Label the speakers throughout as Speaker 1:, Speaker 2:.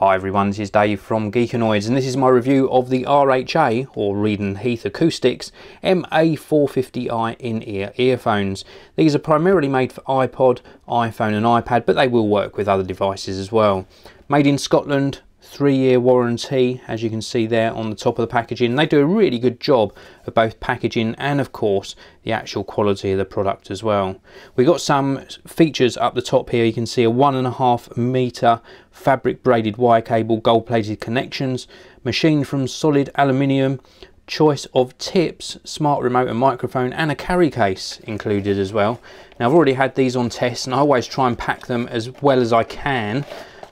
Speaker 1: Hi everyone, this is Dave from Geekanoids and this is my review of the RHA, or Reid Heath Acoustics, MA450i in-ear earphones. These are primarily made for iPod, iPhone and iPad, but they will work with other devices as well. Made in Scotland, three year warranty as you can see there on the top of the packaging. They do a really good job of both packaging and of course the actual quality of the product as well. We've got some features up the top here. You can see a one and a half meter fabric braided wire cable gold plated connections machined from solid aluminium choice of tips, smart remote and microphone and a carry case included as well. Now I've already had these on test and I always try and pack them as well as I can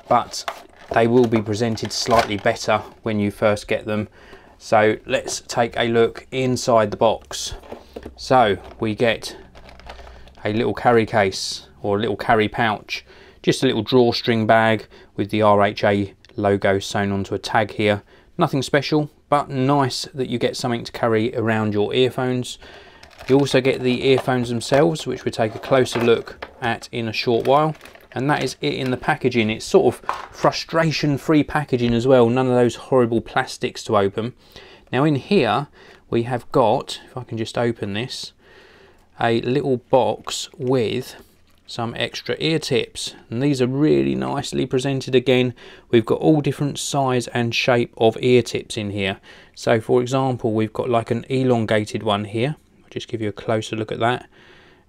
Speaker 1: but they will be presented slightly better when you first get them. So let's take a look inside the box. So we get a little carry case or a little carry pouch, just a little drawstring bag with the RHA logo sewn onto a tag here. Nothing special, but nice that you get something to carry around your earphones. You also get the earphones themselves, which we'll take a closer look at in a short while and that is it in the packaging. It's sort of frustration-free packaging as well, none of those horrible plastics to open. Now in here we have got, if I can just open this, a little box with some extra ear tips. And these are really nicely presented again. We've got all different size and shape of ear tips in here. So for example we've got like an elongated one here. I'll just give you a closer look at that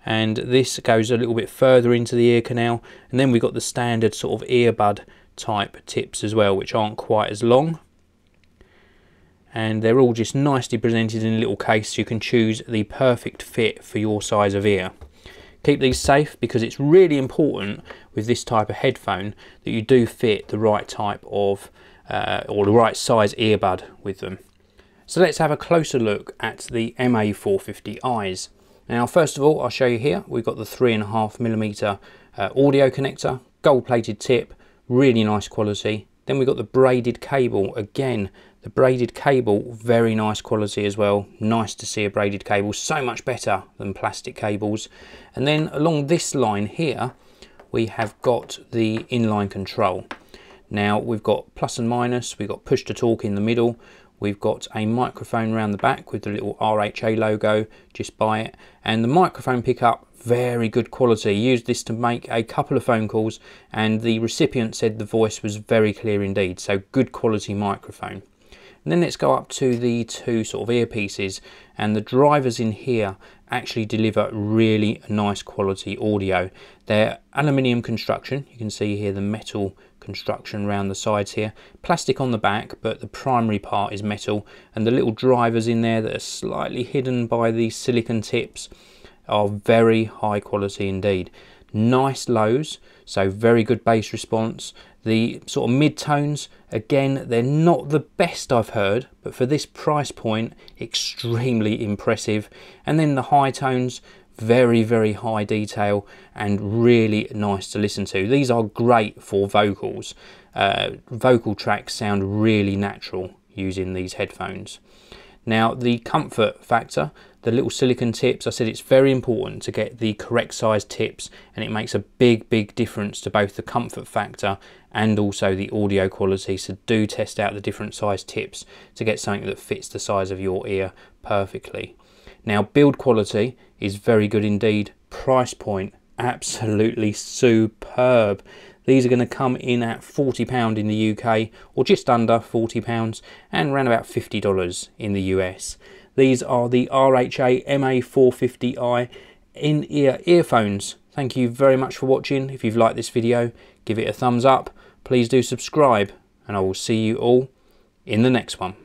Speaker 1: and this goes a little bit further into the ear canal and then we've got the standard sort of earbud type tips as well which aren't quite as long and they're all just nicely presented in a little case so you can choose the perfect fit for your size of ear. Keep these safe because it's really important with this type of headphone that you do fit the right type of uh, or the right size earbud with them. So let's have a closer look at the MA450Is. Now, first of all, I'll show you here, we've got the three and a half millimeter uh, audio connector, gold plated tip, really nice quality. Then we've got the braided cable. Again, the braided cable, very nice quality as well. Nice to see a braided cable, so much better than plastic cables. And then along this line here, we have got the inline control. Now we've got plus and minus, we've got push to talk in the middle, We've got a microphone around the back with the little RHA logo just by it. And the microphone pickup, very good quality. Used this to make a couple of phone calls and the recipient said the voice was very clear indeed. So good quality microphone. And then let's go up to the two sort of earpieces and the drivers in here actually deliver really nice quality audio. They're aluminium construction. You can see here the metal construction around the sides here. Plastic on the back, but the primary part is metal. And the little drivers in there that are slightly hidden by these silicon tips are very high quality indeed. Nice lows, so very good bass response. The sort of mid-tones, again, they're not the best I've heard, but for this price point, extremely impressive. And then the high tones, very very high detail and really nice to listen to. These are great for vocals. Uh, vocal tracks sound really natural using these headphones now the comfort factor the little silicon tips I said it's very important to get the correct size tips and it makes a big big difference to both the comfort factor and also the audio quality so do test out the different size tips to get something that fits the size of your ear perfectly now build quality is very good indeed. Price point, absolutely superb. These are going to come in at £40 in the UK or just under £40 and around about $50 in the US. These are the RHA MA450i in-ear earphones. Thank you very much for watching. If you've liked this video, give it a thumbs up. Please do subscribe and I will see you all in the next one.